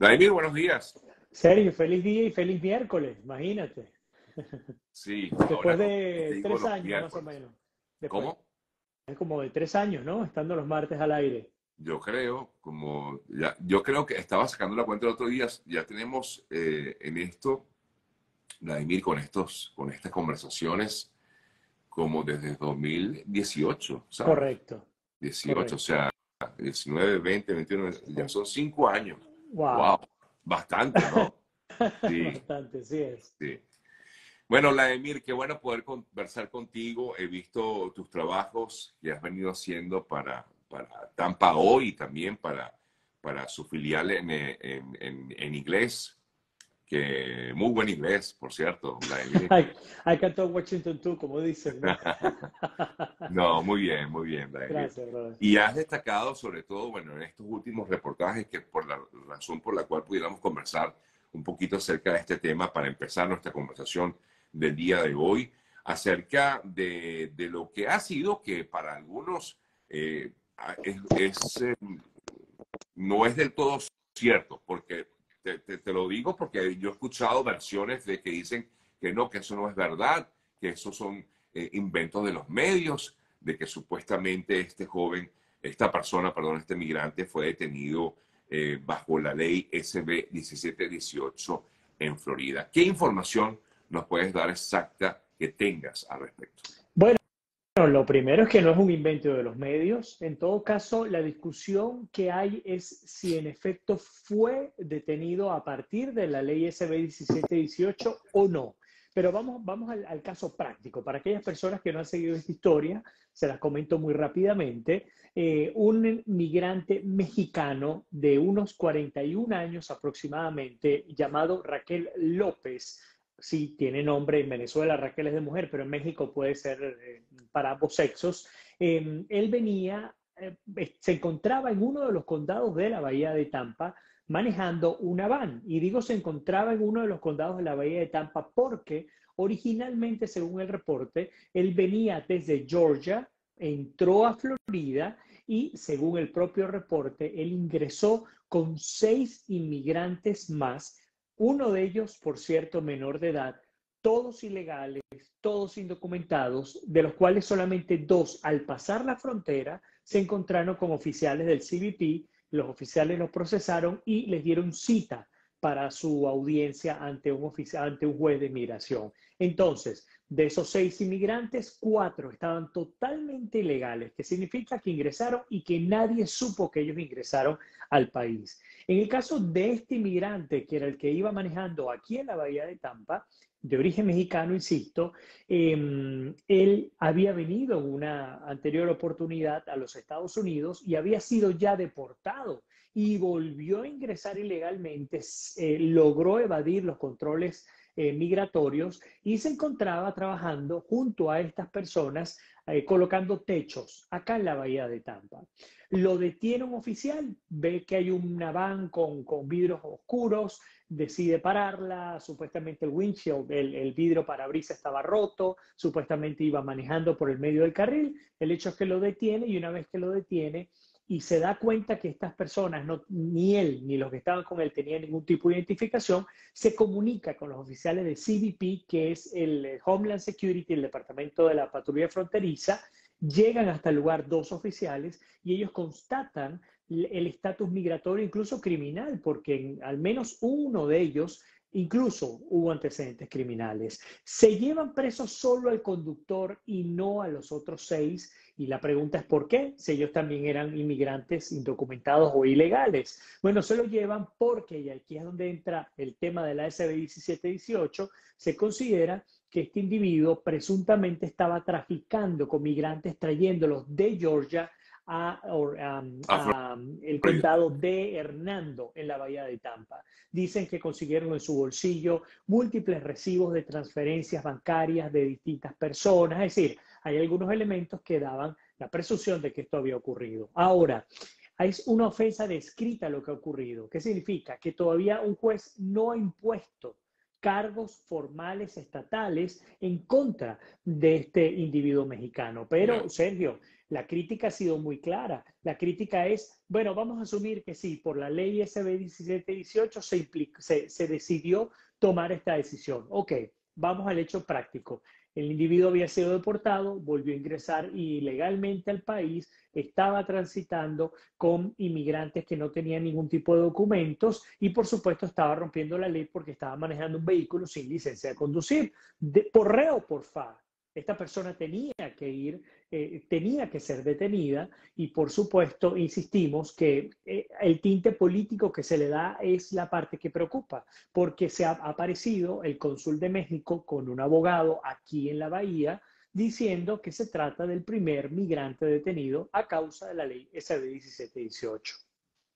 Vladimir, buenos días. Sergio, feliz día y feliz miércoles, imagínate. Sí. Después de tres años más o menos. ¿Cómo? Es como de tres años, ¿no? Estando los martes al aire. Yo creo, como ya, yo creo que estaba sacando la cuenta el otro día, ya tenemos eh, en esto, Vladimir, con estos, con estas conversaciones, como desde 2018, ¿sabes? Correcto. 18, o sea, 19, 20, 21, ya son cinco años. Wow. Bastante, ¿no? Sí. Bastante, sí es. Sí. Bueno, Vladimir, qué bueno poder conversar contigo. He visto tus trabajos que has venido haciendo para, para Tampa hoy y también para, para su filial en, en, en, inglés. Que muy buen inglés, por cierto. I, I can talk Washington too, como dicen. ¿no? no, muy bien, muy bien. Gracias, brother. Y has destacado sobre todo, bueno, en estos últimos reportajes, que por la razón por la cual pudiéramos conversar un poquito acerca de este tema para empezar nuestra conversación del día de hoy, acerca de, de lo que ha sido que para algunos eh, es, eh, no es del todo cierto, porque te, lo digo porque yo he escuchado versiones de que dicen que no, que eso no es verdad, que eso son eh, inventos de los medios, de que supuestamente este joven, esta persona, perdón, este migrante fue detenido bajo la ley SB 1718 en Florida. ¿Qué información nos puedes dar exacta que tengas al respecto? Lo primero es que no es un invento de los medios. En todo caso, la discusión que hay es si en efecto fue detenido a partir de la ley SB 1718 o no. Pero vamos, vamos al, caso práctico. Para aquellas personas que no han seguido esta historia, se las comento muy rápidamente. Eh, un migrante mexicano de unos 41 años aproximadamente, llamado Raquel López, sí tiene nombre en Venezuela, Raquel es de mujer, pero en México puede ser eh, para ambos sexos. Em, él venía, eh, se encontraba en uno de los condados de la Bahía de Tampa manejando una van. Y digo se encontraba en uno de los condados de la Bahía de Tampa porque originalmente, según el reporte, él venía desde Georgia, entró a Florida y, según el propio reporte, él ingresó con seis inmigrantes más uno de ellos, por cierto, menor de edad, todos ilegales, todos indocumentados, de los cuales solamente dos, al pasar la frontera, se encontraron con oficiales del CBP, los oficiales los procesaron y les dieron cita para su audiencia ante un, ante un juez de inmigración. Entonces, de esos seis inmigrantes, cuatro estaban totalmente ilegales, que significa que ingresaron y que nadie supo que ellos ingresaron al país. En el caso de este inmigrante, que era el que iba manejando aquí en la bahía de Tampa, de origen mexicano, insisto, em, él había venido en una anterior oportunidad a los Estados Unidos y había sido ya deportado y volvió a ingresar ilegalmente, eh, logró evadir los controles eh, migratorios y se encontraba trabajando junto a estas personas eh, colocando techos acá en la bahía de Tampa. Lo detiene un oficial, ve que hay una van con, con vidrios oscuros, decide pararla, supuestamente el windshield, el, el vidrio parabrisas estaba roto, supuestamente iba manejando por el medio del carril, el hecho es que lo detiene y una vez que lo detiene, y se da cuenta que estas personas, no, ni él ni los que estaban con él tenían ningún tipo de identificación, se comunica con los oficiales de CBP, que es el Homeland Security, el Departamento de la Patrulla Fronteriza, llegan hasta el lugar dos oficiales y ellos constatan el estatus migratorio, incluso criminal, porque al menos uno de ellos Incluso hubo antecedentes criminales. Se llevan presos solo al conductor y no a los otros seis. Y la pregunta es por qué, si ellos también eran inmigrantes indocumentados o ilegales. Bueno, se lo llevan porque, y aquí es donde entra el tema de la SB 1718, se considera que este individuo presuntamente estaba traficando con migrantes trayéndolos de Georgia a, el condado de Hernando en la bahía de Tampa. Dicen que consiguieron en su bolsillo múltiples recibos de transferencias bancarias de distintas personas, es decir, hay algunos elementos que daban la presunción de que esto había ocurrido. Ahora, es una ofensa descrita lo que ha ocurrido. ¿Qué significa? Que todavía un juez no ha impuesto cargos formales estatales en contra de este individuo mexicano. Pero, Sergio, La crítica ha sido muy clara. La crítica es, bueno, vamos a asumir que sí, por la ley SB 1718 se, se, se decidió tomar esta decisión. Ok, vamos al hecho práctico. El individuo había sido deportado, volvió a ingresar ilegalmente al país, estaba transitando con inmigrantes que no tenían ningún tipo de documentos y por supuesto estaba rompiendo la ley porque estaba manejando un vehículo sin licencia de conducir, por reo por fa esta persona tenía que ir, eh, tenía que ser detenida y por supuesto insistimos que eh, el tinte político que se le da es la parte que preocupa, porque se ha aparecido el cónsul de México con un abogado aquí en la bahía diciendo que se trata del primer migrante detenido a causa de la ley SB 1718.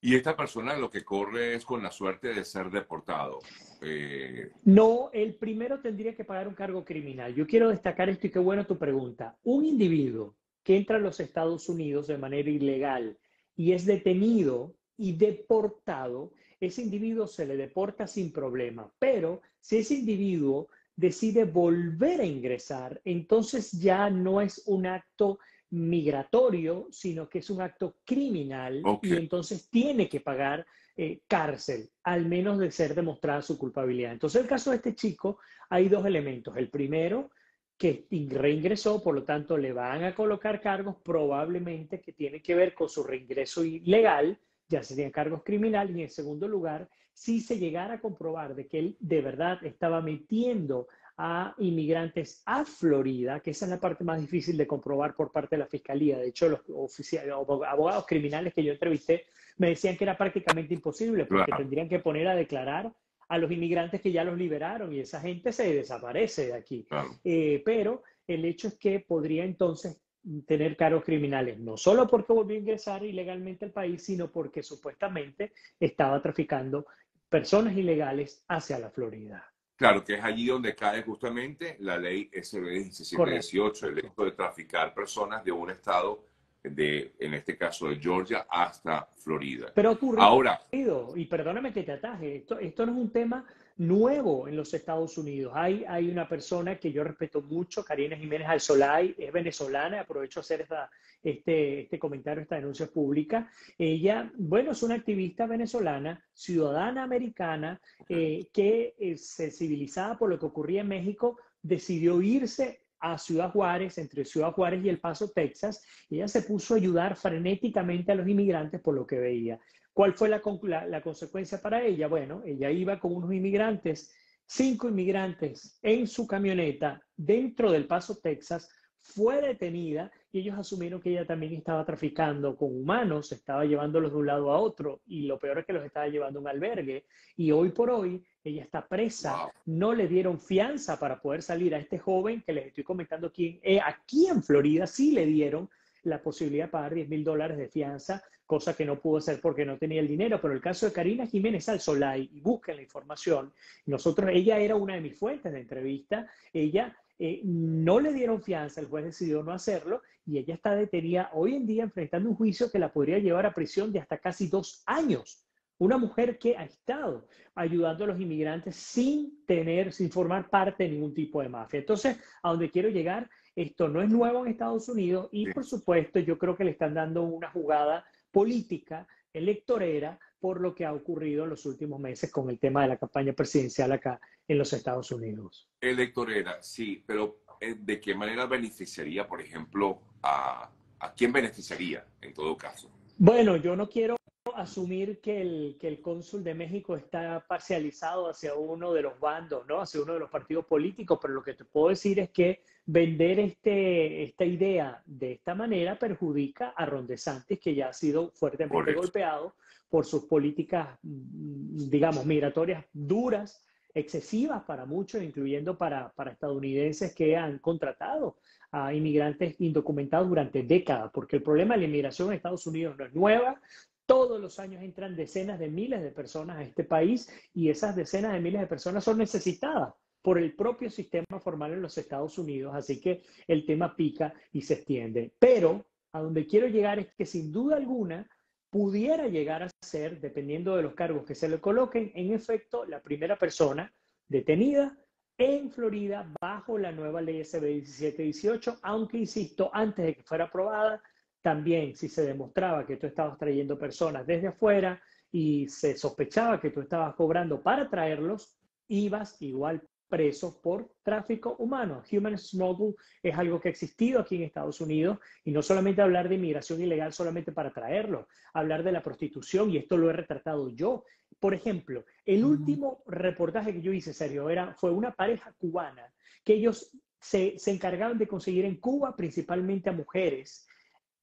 Y esta persona lo que corre es con la suerte de ser deportado. Eh... No, el primero tendría que pagar un cargo criminal. Yo quiero destacar esto y qué bueno tu pregunta. Un individuo que entra a los Estados Unidos de manera ilegal y es detenido y deportado, ese individuo se le deporta sin problema. Pero si ese individuo decide volver a ingresar, entonces ya no es un acto migratorio, sino que es un acto criminal y entonces tiene que pagar eh, cárcel, al menos de ser demostrada su culpabilidad. Entonces, el caso de este chico, hay dos elementos. El primero, que reingresó, por lo tanto, le van a colocar cargos probablemente que tienen que ver con su reingreso ilegal, ya serían cargos criminales. Y en segundo lugar, si se llegara a comprobar de que él de verdad estaba metiendo a inmigrantes a Florida, que esa es la parte más difícil de comprobar por parte de la fiscalía. De hecho, los oficiales, abogados criminales que yo entrevisté me decían que era prácticamente imposible porque tendrían que poner a declarar a los inmigrantes que ya los liberaron y esa gente se desaparece de aquí. Eh, pero el hecho es que podría entonces tener cargos criminales, no solo porque volvió a ingresar ilegalmente al país, sino porque supuestamente estaba traficando personas ilegales hacia la Florida. Claro, que es allí donde cae justamente la ley SB 1718, el hecho de traficar personas de un estado, de, en este caso de Georgia, hasta Florida. Pero ocurrió, Ahora, y perdóname que te ataje, esto, esto no es un tema nuevo en los Estados Unidos. Hay, hay una persona que yo respeto mucho, Karina Jiménez Alzolay, es venezolana, aprovecho a hacer esta, este, este comentario, esta denuncia pública. Ella, bueno, es una activista venezolana, ciudadana americana, eh, que eh, sensibilizada por lo que ocurría en México, decidió irse a Ciudad Juárez, entre Ciudad Juárez y El Paso, Texas. Ella se puso a ayudar frenéticamente a los inmigrantes por lo que veía. ¿Cuál fue la, la, consecuencia para ella? Bueno, ella iba con unos inmigrantes, cinco inmigrantes en su camioneta dentro del Paso, Texas, fue detenida y ellos asumieron que ella también estaba traficando con humanos, estaba llevándolos de un lado a otro y lo peor es que los estaba llevando a un albergue y hoy por hoy ella está presa, no le dieron fianza para poder salir a este joven que les estoy comentando aquí, eh, aquí en Florida sí le dieron la posibilidad de pagar 10 mil dólares de fianza, cosa que no pudo hacer porque no tenía el dinero. Pero el caso de Karina Jiménez Alzolay, y busquen la información, nosotros, ella era una de mis fuentes de entrevista, ella eh, no le dieron fianza, el juez decidió no hacerlo y ella está detenida hoy en día enfrentando un juicio que la podría llevar a prisión de hasta casi dos años. Una mujer que ha estado ayudando a los inmigrantes sin tener, sin formar parte de ningún tipo de mafia. Entonces, a donde quiero llegar esto no es nuevo en Estados Unidos y por supuesto yo creo que le están dando una jugada política, electorera, por lo que ha ocurrido en los últimos meses con el tema de la campaña presidencial acá en los Estados Unidos. Electorera, sí, pero eh, ¿de qué manera beneficiaría, por ejemplo, a, a quién beneficiaría en todo caso? Bueno, yo no quiero asumir que el, que el cónsul de México está parcializado hacia uno de los bandos, ¿no? Hacia uno de los partidos políticos, pero lo que te puedo decir es que vender este, esta idea de esta manera perjudica a Ron DeSantis, que ya ha sido fuertemente golpeado por sus políticas, mm, digamos, migratorias duras, excesivas para muchos, incluyendo para, para estadounidenses que han contratado a inmigrantes indocumentados durante décadas, porque el problema de la inmigración en Estados Unidos no es nueva, todos los años entran decenas de miles de personas a este país y esas decenas de miles de personas son necesitadas por el propio sistema formal en los Estados Unidos, así que el tema pica y se extiende. Pero a donde quiero llegar es que sin duda alguna pudiera llegar a ser, dependiendo de los cargos que se le coloquen, en efecto, la primera persona detenida en Florida bajo la nueva ley SB 1718, aunque, insisto, antes de que fuera aprobada, también si se demostraba que tú estabas trayendo personas desde afuera y se sospechaba que tú estabas cobrando para traerlos, ibas igual preso por tráfico humano. Human smuggle es algo que ha existido aquí en Estados Unidos y no solamente hablar de inmigración ilegal solamente para traerlo, hablar de la prostitución y esto lo he retratado yo. Por ejemplo, el último reportaje que yo hice, serio, era, fue una pareja cubana que ellos se, se encargaban de conseguir en Cuba principalmente a mujeres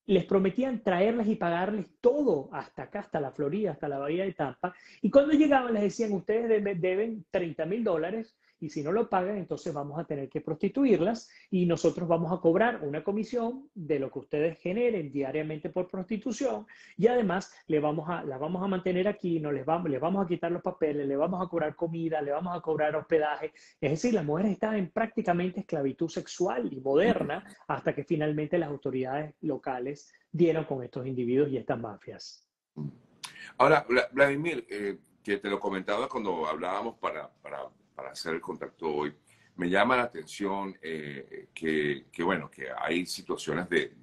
les prometían traerles y pagarles todo hasta acá, hasta la Florida, hasta la Bahía de Tampa. Y cuando llegaban les decían, ustedes deben 30 mil dólares y si no lo pagan, entonces vamos a tener que prostituirlas y nosotros vamos a cobrar una comisión de lo que ustedes generen diariamente por prostitución y además le vamos a, la vamos a mantener aquí, no les vamos, les vamos a quitar los papeles, le vamos a cobrar comida, le vamos a cobrar hospedaje. Es decir, las mujeres estaban en prácticamente esclavitud sexual y moderna hasta que finalmente las autoridades locales dieron con estos individuos y estas mafias. Ahora, Vladimir, eh, que te lo comentaba cuando hablábamos para para hacer el contacto hoy, me llama la atención eh, que, que, bueno, que hay situaciones de,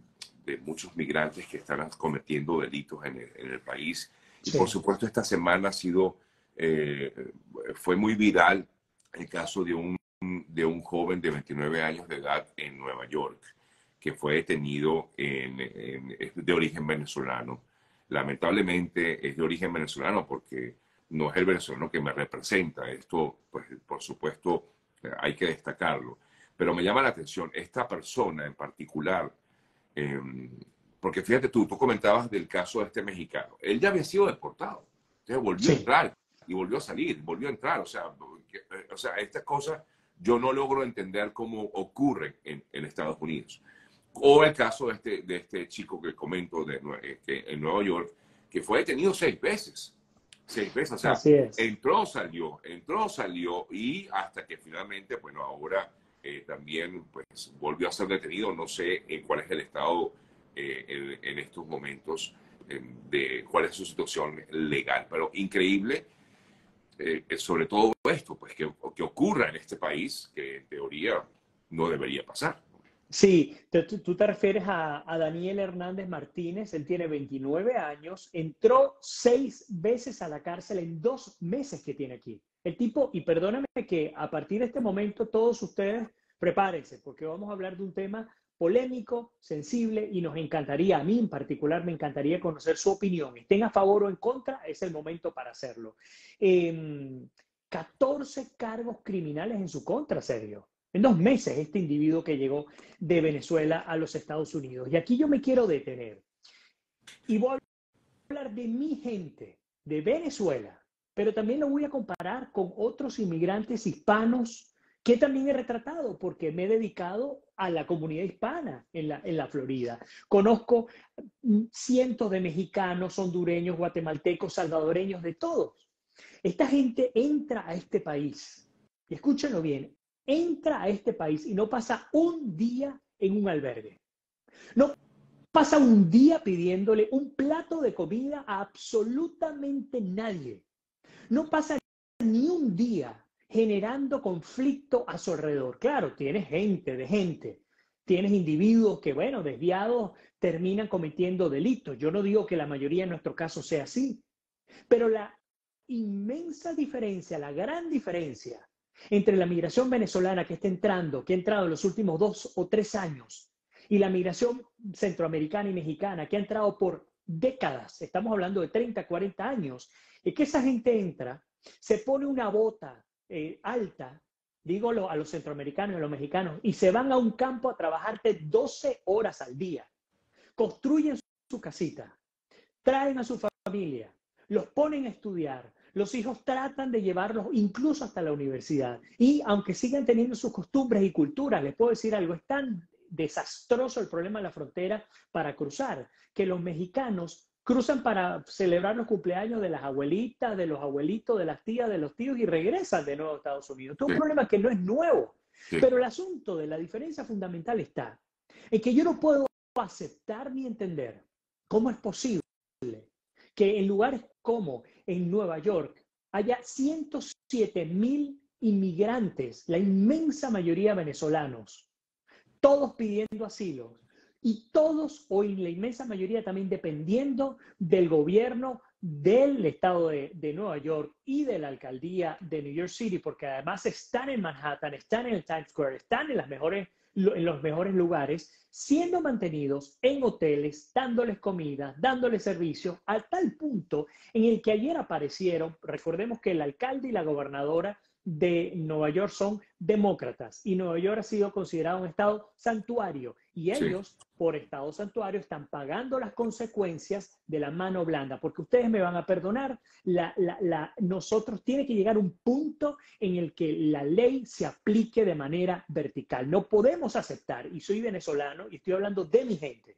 de, muchos migrantes que están cometiendo delitos en el, en el país. Y por supuesto, esta semana ha sido, eh, fue muy viral el caso de un, de un joven de 29 años de edad en Nueva York, que fue detenido en, en, de origen venezolano. Lamentablemente es de origen venezolano porque no es el venezolano que me representa. Esto, pues, por supuesto, hay que destacarlo. Pero me llama la atención esta persona en particular, em, porque fíjate tú, tú comentabas del caso de este mexicano. Él ya había sido deportado, entonces volvió a entrar y volvió a salir, volvió a entrar. O sea, o sea estas cosas yo no logro entender cómo ocurren en, en, Estados Unidos. O el caso de este, de este chico que comento de, eh, que, en Nueva York, que fue detenido seis veces seis veces. O sea, entró, salió, entró, salió y hasta que finalmente, bueno, ahora eh, también pues volvió a ser detenido. No sé en cuál es el estado eh, en, estos momentos de cuál es su situación legal, pero increíble. Eh, sobre todo esto, pues que, que ocurra en este país, que en teoría no debería pasar. Sí, tú, te refieres a, Daniel Hernández Martínez, él tiene 29 años, entró seis veces a la cárcel en dos meses que tiene aquí. El tipo, y perdóname que a partir de este momento todos ustedes prepárense, porque vamos a hablar de un tema polémico, sensible, y nos encantaría, a mí en particular, me encantaría conocer su opinión. Estén a favor o en contra, es el momento para hacerlo. 14 em, cargos criminales en su contra, Sergio. En dos meses, este individuo que llegó de Venezuela a los Estados Unidos. Y aquí yo me quiero detener. Y voy a hablar de mi gente, de Venezuela, pero también lo voy a comparar con otros inmigrantes hispanos que también he retratado porque me he dedicado a la comunidad hispana en la, en la Florida. Conozco cientos de mexicanos, hondureños, guatemaltecos, salvadoreños, de todos. Esta gente entra a este país, y escúchenlo bien, entra a este país y no pasa un día en un albergue. No pasa un día pidiéndole un plato de comida a absolutamente nadie. No pasa ni un día generando conflicto a su alrededor. Claro, tienes gente de gente, tienes individuos que, bueno, desviados, terminan cometiendo delitos. Yo no digo que la mayoría en nuestro caso sea así, pero la inmensa diferencia, la gran diferencia entre la migración venezolana que está entrando, que ha entrado en los últimos dos o tres años, y la migración centroamericana y mexicana, que ha entrado por décadas, estamos hablando de 30, 40 años, es que esa gente entra, se pone una bota eh, alta, digo a los centroamericanos y a los mexicanos, y se van a un campo a trabajarte 12 horas al día, construyen su casita, traen a su familia, los ponen a estudiar, los hijos tratan de llevarlos incluso hasta la universidad. Y aunque sigan teniendo sus costumbres y culturas, les puedo decir algo, es tan desastroso el problema de la frontera para cruzar, que los mexicanos cruzan para celebrar los cumpleaños de las abuelitas, de los abuelitos, de las tías, de los tíos y regresan de nuevo a Estados Unidos. Es un problema que no es nuevo, pero el asunto de la diferencia fundamental está en que yo no puedo aceptar ni entender cómo es posible que en lugares como en Nueva York haya 107 mil inmigrantes, la inmensa mayoría venezolanos, todos pidiendo asilo, y todos, o la inmensa mayoría también dependiendo del gobierno del estado de, Nueva York y de la alcaldía de New York City, porque además están en Manhattan, están en el Times Square, están en, las mejores, en los mejores lugares, siendo mantenidos en hoteles, dándoles comida, dándoles servicios, a tal punto en el que ayer aparecieron, recordemos que el alcalde y la gobernadora de Nueva York son demócratas y Nueva York ha sido considerado un estado santuario y ellos sí. por estado santuario están pagando las consecuencias de la mano blanda, porque ustedes me van a perdonar, la, la, la, nosotros tiene que llegar un punto en el que la ley se aplique de manera vertical. No podemos aceptar, y soy venezolano y estoy hablando de mi gente,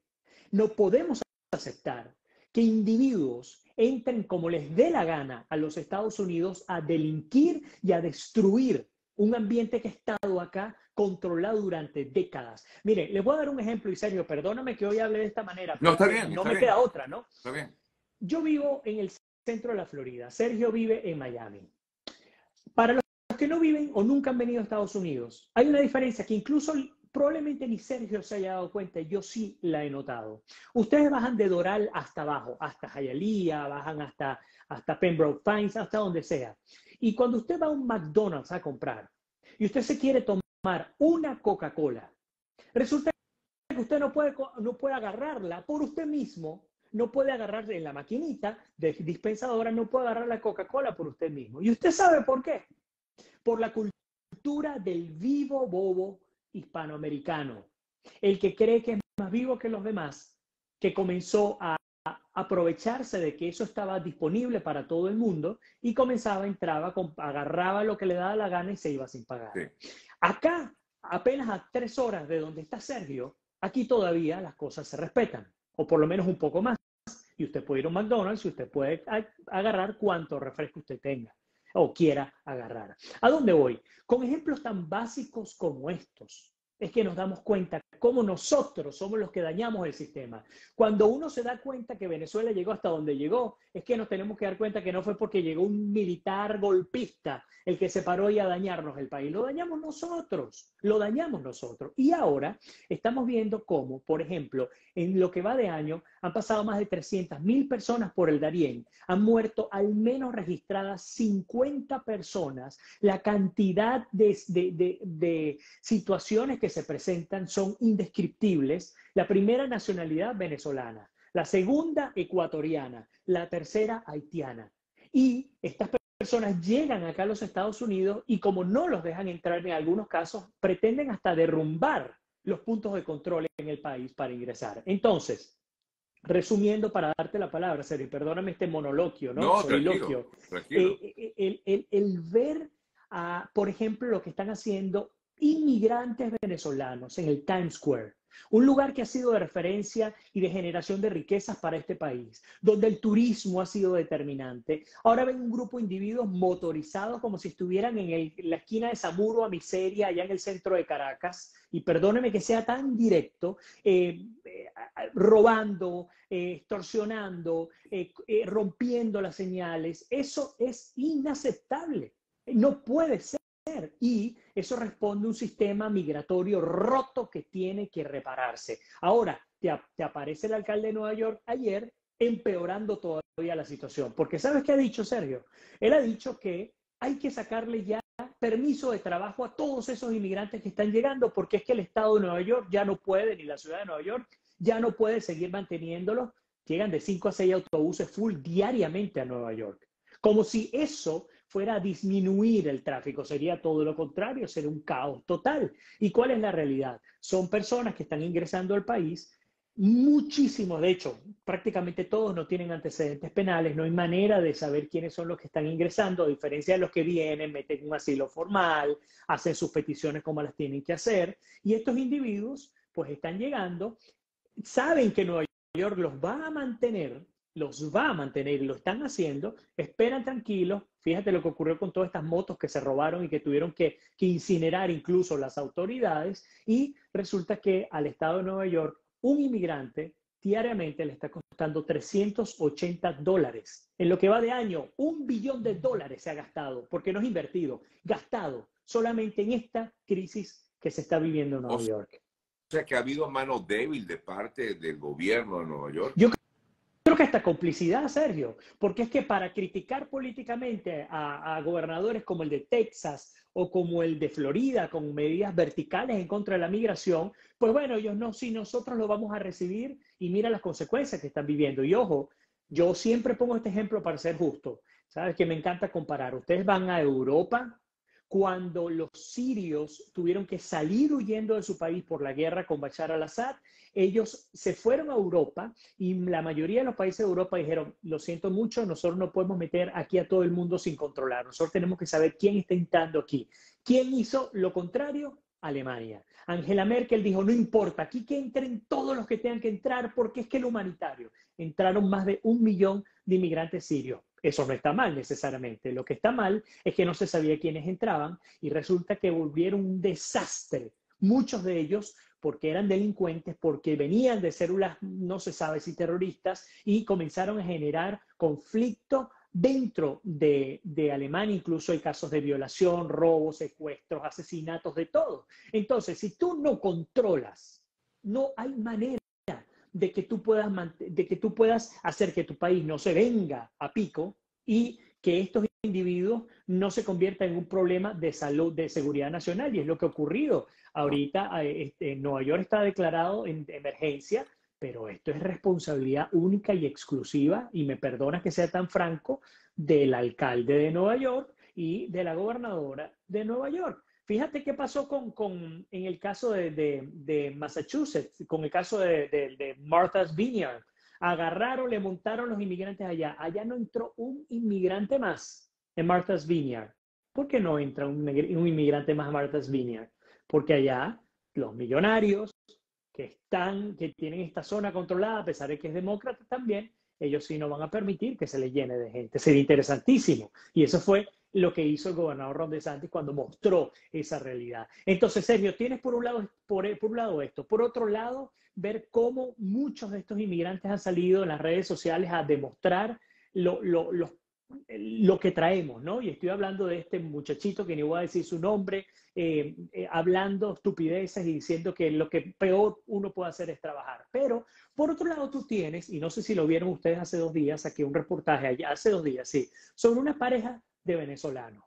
no podemos aceptar que individuos entren como les dé la gana a los Estados Unidos a delinquir y a destruir un ambiente que ha estado acá controlado durante décadas. Mire, les voy a dar un ejemplo y serio, perdóname que hoy hable de esta manera. No, está bien. No está me bien. queda otra, ¿no? Está bien. Yo vivo en el centro de la Florida. Sergio vive en Miami. Para los que no viven o nunca han venido a Estados Unidos, hay una diferencia que incluso probablemente ni Sergio se haya dado cuenta, yo sí la he notado. Ustedes bajan de Doral hasta abajo, hasta Hialeah, bajan hasta, hasta Pembroke Pines, hasta donde sea. Y cuando usted va a un McDonald's a comprar y usted se quiere tomar una Coca-Cola, resulta que usted no puede, no puede agarrarla por usted mismo, no puede agarrar en la maquinita de dispensadora, no puede agarrar la Coca-Cola por usted mismo. ¿Y usted sabe por qué? Por la cultura del vivo bobo hispanoamericano, el que cree que es más vivo que los demás, que comenzó a aprovecharse de que eso estaba disponible para todo el mundo y comenzaba, entraba, agarraba lo que le daba la gana y se iba sin pagar. Acá, apenas a tres horas de donde está Sergio, aquí todavía las cosas se respetan, o por lo menos un poco más. Y usted puede ir a un McDonald's y usted puede agarrar cuanto refresco usted tenga o quiera agarrar. ¿A dónde voy? Con ejemplos tan básicos como estos, es que nos damos cuenta cómo nosotros somos los que dañamos el sistema. Cuando uno se da cuenta que Venezuela llegó hasta donde llegó, es que nos tenemos que dar cuenta que no fue porque llegó un militar golpista el que se paró y a dañarnos el país. Lo dañamos nosotros, lo dañamos nosotros. Y ahora estamos viendo cómo, por ejemplo, en lo que va de año, han pasado más de 300 mil personas por el Darién, han muerto al menos registradas 50 personas. La cantidad de, de, de, de situaciones que se presentan son indescriptibles. La primera nacionalidad venezolana, la segunda ecuatoriana, la tercera haitiana. Y estas personas llegan acá a los Estados Unidos y como no los dejan entrar en algunos casos, pretenden hasta derrumbar los puntos de control en el país para ingresar. Entonces, resumiendo para darte la palabra, Sergio, perdóname este monoloquio, ¿no? No, tranquilo, tranquilo. Eh, el, el, el, ver, por ejemplo, lo que están haciendo inmigrantes venezolanos en el Times Square, un lugar que ha sido de referencia y de generación de riquezas para este país, donde el turismo ha sido determinante. Ahora ven un grupo de individuos motorizados como si estuvieran en, la esquina de Samuro a Miseria, allá en el centro de Caracas, y perdóneme que sea tan directo, eh, eh, robando, eh, extorsionando, rompiendo las señales. Eso es inaceptable. No puede ser. Y eso responde a un sistema migratorio roto que tiene que repararse. Ahora, te, te, aparece el alcalde de Nueva York ayer empeorando todavía la situación. Porque ¿sabes qué ha dicho Sergio? Él ha dicho que hay que sacarle ya permiso de trabajo a todos esos inmigrantes que están llegando, porque es que el Estado de Nueva York ya no puede, ni la ciudad de Nueva York, ya no puede seguir manteniéndolos. Llegan de 5 a 6 autobuses full diariamente a Nueva York. Como si eso fuera disminuir el tráfico, sería todo lo contrario, sería un caos total. ¿Y cuál es la realidad? Son personas que están ingresando al país, muchísimos, de hecho, prácticamente todos no tienen antecedentes penales, no hay manera de saber quiénes son los que están ingresando, a diferencia de los que vienen, meten un asilo formal, hacen sus peticiones como las tienen que hacer, y estos individuos pues están llegando, saben que Nueva York los va a mantener los va a mantener y lo están haciendo, esperan tranquilos. Fíjate lo que ocurrió con todas estas motos que se robaron y que tuvieron que, que, incinerar incluso las autoridades. Y resulta que al Estado de Nueva York, un inmigrante diariamente le está costando 380 dólares. En lo que va de año, un billón de dólares se ha gastado, porque no es invertido, gastado solamente en esta crisis que se está viviendo en Nueva o York. sea que ha habido mano débil de parte del gobierno de Nueva York. Yo creo que esta complicidad, Sergio, porque es que para criticar políticamente a, gobernadores como el de Texas o como el de Florida, con medidas verticales en contra de la migración, pues bueno, ellos no, si nosotros lo vamos a recibir y mira las consecuencias que están viviendo. Y ojo, yo siempre pongo este ejemplo para ser justo. Sabes que me encanta comparar. Ustedes van a Europa cuando los sirios tuvieron que salir huyendo de su país por la guerra con Bashar al-Assad, ellos se fueron a Europa y la mayoría de los países de Europa dijeron, lo siento mucho, nosotros no podemos meter aquí a todo el mundo sin controlar, nosotros tenemos que saber quién está entrando aquí. ¿Quién hizo lo contrario? Alemania. Angela Merkel dijo, no importa, aquí que entren todos los que tengan que entrar porque es que el humanitario. Entraron más de un millón de inmigrantes sirios. Eso no está mal necesariamente. Lo que está mal es que no se sabía quiénes entraban y resulta que volvieron un desastre. Muchos de ellos porque eran delincuentes, porque venían de células, no se sabe si terroristas, y comenzaron a generar conflicto dentro de, de, Alemania. Incluso hay casos de violación, robos, secuestros, asesinatos, de todo. Entonces, si tú no controlas, no hay manera de que tú puedas, de que tú puedas hacer que tu país no se venga a pico y que estos individuos no se conviertan en un problema de salud, de seguridad nacional. Y es lo que ha ocurrido. Ahorita este, Nueva York está declarado en emergencia, pero esto es responsabilidad única y exclusiva, y me perdona que sea tan franco, del alcalde de Nueva York y de la gobernadora de Nueva York. Fíjate qué pasó con, con en el caso de, de, Massachusetts, con el caso de, de, Martha's Vineyard. Agarraron, le montaron los inmigrantes allá. Allá no entró un inmigrante más en Martha's Vineyard. ¿Por qué no entra un, un inmigrante más a Martha's Vineyard? Porque allá los millonarios que están, que tienen esta zona controlada, a pesar de que es demócrata también, ellos sí no van a permitir que se les llene de gente. Sería interesantísimo. Y eso fue lo que hizo el gobernador Ron DeSantis cuando mostró esa realidad. Entonces, Sergio, tienes por un lado, por, un lado esto, por otro lado, ver cómo muchos de estos inmigrantes han salido en las redes sociales a demostrar lo, lo, lo que traemos, ¿no? Y estoy hablando de este muchachito que ni voy a decir su nombre, eh, eh, hablando estupideces y diciendo que lo que peor uno puede hacer es trabajar. Pero, por otro lado, tú tienes, y no sé si lo vieron ustedes hace dos días, aquí un reportaje, hace dos días, sí, sobre una pareja de venezolanos,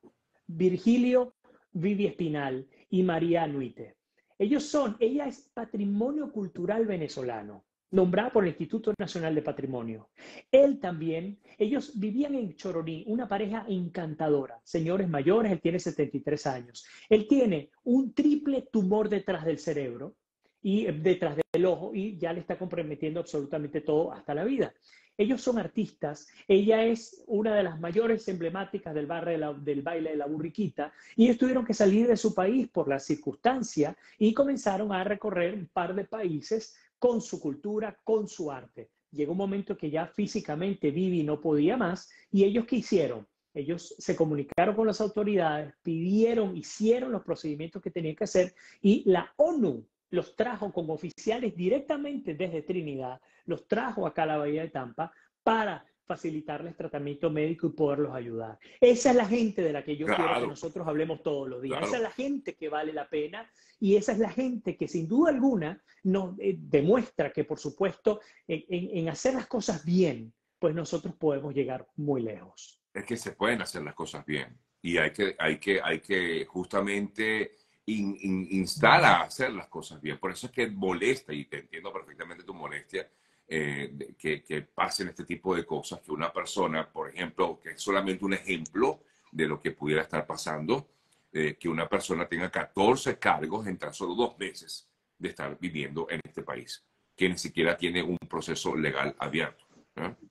Virgilio Vivi Espinal y María Anuite. Ellos son, ella es patrimonio cultural venezolano, nombrada por el Instituto Nacional de Patrimonio. Él también, ellos vivían en Choroní, una pareja encantadora, señores mayores, él tiene 73 años. Él tiene un triple tumor detrás del cerebro y detrás del ojo y ya le está comprometiendo absolutamente todo hasta la vida. Ellos son artistas, ella es una de las mayores emblemáticas del, barrio del baile de la burriquita y ellos tuvieron que salir de su país por la circunstancia y comenzaron a recorrer un par de países con su cultura, con su arte. Llegó un momento que ya físicamente Vivi no podía más y ellos qué hicieron? Ellos se comunicaron con las autoridades, pidieron, hicieron los procedimientos que tenían que hacer y la ONU los trajo como oficiales directamente desde Trinidad, los trajo acá a la Bahía de Tampa para facilitarles tratamiento médico y poderlos ayudar. Esa es la gente de la que yo quiero que nosotros hablemos todos los días. Esa es la gente que vale la pena y esa es la gente que sin duda alguna nos eh, demuestra que, por supuesto, en, en hacer las cosas bien, pues nosotros podemos llegar muy lejos. Es que se pueden hacer las cosas bien y hay que, hay que, hay que justamente instala a hacer las cosas bien. Por eso es que molesta, y te entiendo perfectamente tu molestia, eh, que, que, pasen este tipo de cosas, que una persona, por ejemplo, que es solamente un ejemplo de lo que pudiera estar pasando, eh, que una persona tenga 14 cargos en tan solo dos meses de estar viviendo en este país, que ni siquiera tiene un proceso legal abierto.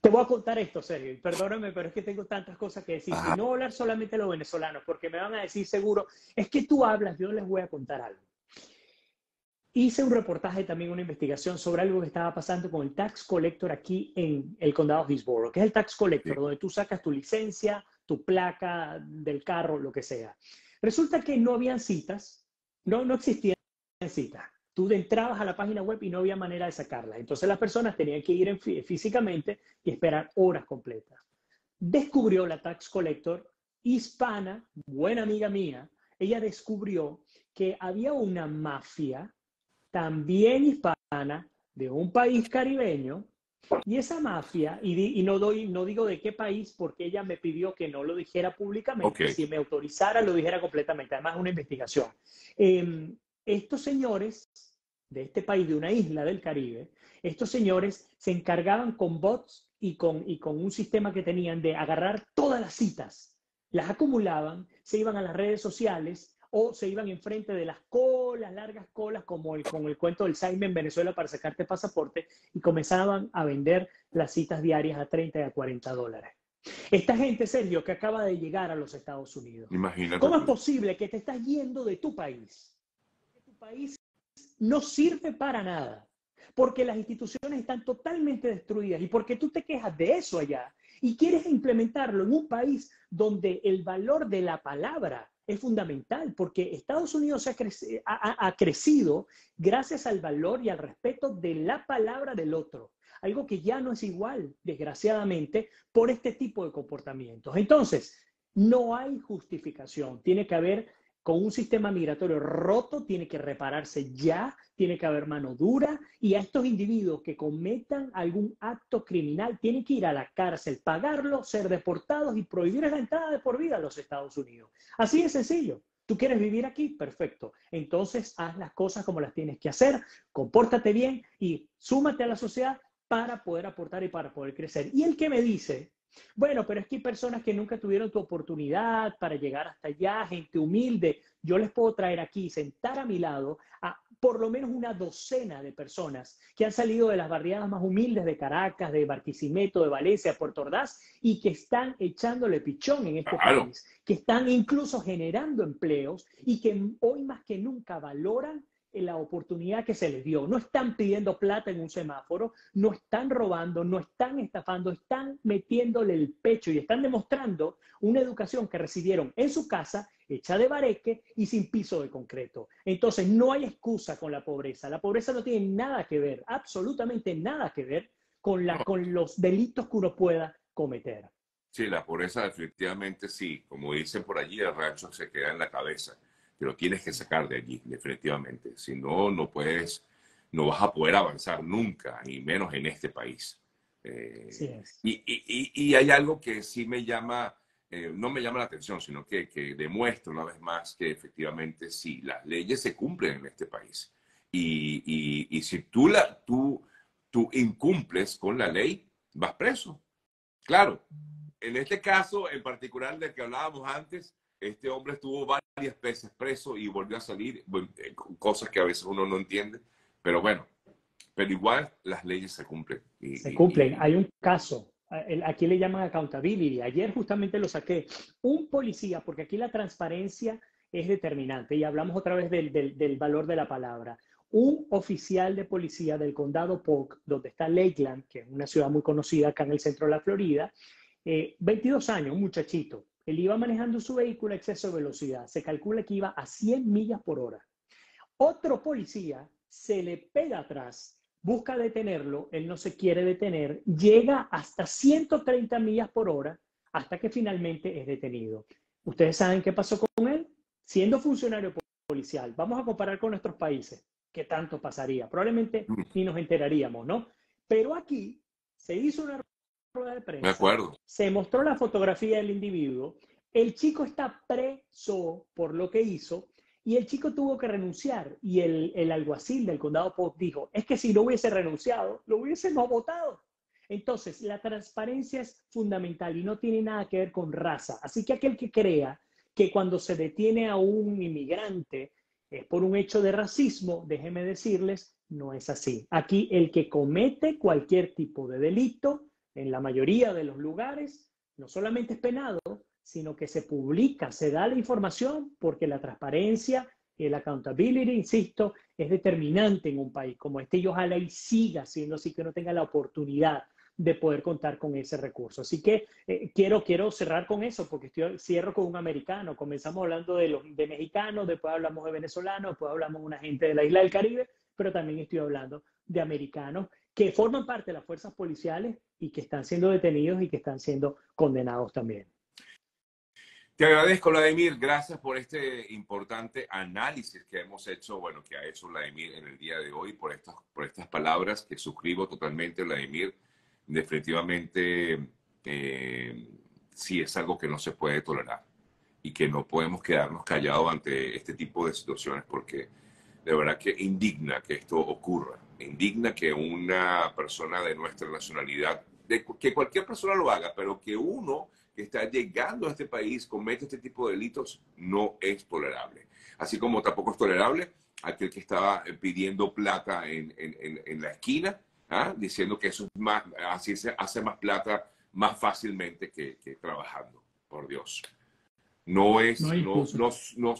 Te voy a contar esto, Sergio, perdóname, pero es que tengo tantas cosas que decir. Y no hablar solamente de los venezolanos, porque me van a decir seguro, es que tú hablas, yo les voy a contar algo. Hice un reportaje también, una investigación sobre algo que estaba pasando con el tax collector aquí en el condado de Hillsborough, que es el tax collector, donde tú sacas tu licencia, tu placa del carro, lo que sea. Resulta que no habían citas, no, no existían citas. Tú entrabas a la página web y no había manera de sacarla. Entonces las personas tenían que ir físicamente y esperar horas completas. Descubrió la tax collector hispana, buena amiga mía, ella descubrió que había una mafia también hispana, de un país caribeño, y esa mafia, y, no, doy, no digo de qué país, porque ella me pidió que no lo dijera públicamente, si me autorizara lo dijera completamente, además una investigación. Em, estos señores de este país, de una isla del Caribe, estos señores se encargaban con bots y con, y con un sistema que tenían de agarrar todas las citas, las acumulaban, se iban a las redes sociales o se iban enfrente de las colas, largas colas, como el, con el cuento del Saime en Venezuela para sacarte pasaporte, y comenzaban a vender las citas diarias a 30 y a 40 dólares. Esta gente, Sergio, que acaba de llegar a los Estados Unidos. Imagínate. ¿Cómo es posible que te estás yendo de tu país? Que tu país no sirve para nada, porque las instituciones están totalmente destruidas y porque tú te quejas de eso allá y quieres implementarlo en un país donde el valor de la palabra es fundamental porque Estados Unidos ha, crecido gracias al valor y al respeto de la palabra del otro, algo que ya no es igual, desgraciadamente, por este tipo de comportamientos. Entonces, no hay justificación, tiene que haber con un sistema migratorio roto, tiene que repararse ya, tiene que haber mano dura y a estos individuos que cometan algún acto criminal tienen que ir a la cárcel, pagarlo, ser deportados y prohibir la entrada de por vida a los Estados Unidos. Así de sencillo. ¿Tú quieres vivir aquí? Perfecto. Entonces haz las cosas como las tienes que hacer, compórtate bien y súmate a la sociedad para poder aportar y para poder crecer. Y el que me dice, bueno, pero es que hay personas que nunca tuvieron tu oportunidad para llegar hasta allá, gente humilde. Yo les puedo traer aquí, sentar a mi lado a por lo menos una docena de personas que han salido de las barriadas más humildes de Caracas, de Barquisimeto, de Valencia, Puerto Ordaz, y que están echándole pichón en este país, que están incluso generando empleos y que hoy más que nunca valoran la oportunidad que se les dio. No están pidiendo plata en un semáforo, no están robando, no están estafando, están metiéndole el pecho y están demostrando una educación que recibieron en su casa, hecha de bareque y sin piso de concreto. Entonces, no hay excusa con la pobreza. La pobreza no tiene nada que ver, absolutamente nada que ver con, la, con los delitos que uno pueda cometer. Sí, la pobreza definitivamente sí. Como dicen por allí, el rancho se queda en la cabeza pero tienes que sacar de allí, definitivamente. Si no, no puedes, no vas a poder avanzar nunca, y menos en este país. Eh, y, y, y, hay algo que sí me llama, eh, no me llama la atención, sino que, que demuestra una vez más que efectivamente sí, las leyes se cumplen en este país. Y, y si tú, la, tú, tú incumples con la ley, vas preso. Claro, en este caso en particular del que hablábamos antes, este hombre estuvo varias veces preso y volvió a salir, eh, cosas que a veces uno no entiende, pero bueno, pero igual las leyes se cumplen. se cumplen. Hay un caso, aquí le llaman accountability, ayer justamente lo saqué, un policía, porque aquí la transparencia es determinante y hablamos otra vez del, del, valor de la palabra. Un oficial de policía del condado Polk, donde está Lakeland, que es una ciudad muy conocida acá en el centro de la Florida, 22 eh, años, un muchachito, él iba manejando su vehículo a exceso de velocidad. Se calcula que iba a 100 millas por hora. Otro policía se le pega atrás, busca detenerlo, él no se quiere detener, llega hasta 130 millas por hora hasta que finalmente es detenido. ¿Ustedes saben qué pasó con él? Siendo funcionario policial, vamos a comparar con nuestros países. ¿Qué tanto pasaría? Probablemente mm. ni nos enteraríamos, ¿no? Pero aquí se hizo una de prensa. acuerdo. Se mostró la fotografía del individuo. El chico está preso por lo que hizo y el chico tuvo que renunciar. Y el, el alguacil del condado dijo, es que si no hubiese renunciado, lo hubiésemos votado. Entonces, la transparencia es fundamental y no tiene nada que ver con raza. Así que aquel que crea que cuando se detiene a un inmigrante es por un hecho de racismo, déjeme decirles, no es así. Aquí el que comete cualquier tipo de delito en la mayoría de los lugares, no solamente es penado, sino que se publica, se da la información porque la transparencia y el accountability, insisto, es determinante en un país como este y ojalá y siga siendo así que no tenga la oportunidad de poder contar con ese recurso. Así que eh, quiero, quiero cerrar con eso porque estoy, cierro con un americano. Comenzamos hablando de, los, de mexicanos, después hablamos de venezolanos, después hablamos de una gente de la isla del Caribe, pero también estoy hablando de americanos que forman parte de las fuerzas policiales y que están siendo detenidos y que están siendo condenados también. Te agradezco, Vladimir. Gracias por este importante análisis que hemos hecho, bueno, que ha hecho Vladimir en el día de hoy, por estas, por estas palabras que suscribo totalmente, Vladimir. Definitivamente, eh, sí es algo que no se puede tolerar y que no podemos quedarnos callados ante este tipo de situaciones porque de verdad que indigna que esto ocurra. Indigna que una persona de nuestra nacionalidad, de, que cualquier persona lo haga, pero que uno que está llegando a este país comete este tipo de delitos no es tolerable. Así como tampoco es tolerable aquel que estaba pidiendo plata en, en, en la esquina, ¿ah? diciendo que eso es más, así se hace más plata más fácilmente que, que trabajando, por Dios. No es, no,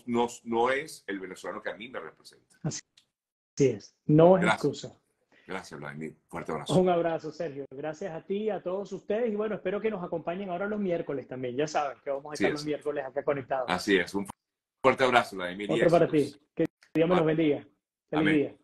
no, no, es el venezolano que a mí me representa. Así es, no es excusa. Gracias, Vladimir. Fuerte abrazo. Un abrazo, Sergio. Gracias a ti, a todos ustedes. Y bueno, espero que nos acompañen ahora los miércoles también. Ya saben que vamos a estar los miércoles acá conectados. Así es. Un fuerte abrazo, Vladimir. Otro para ti. Que Dios me los bendiga. Feliz día.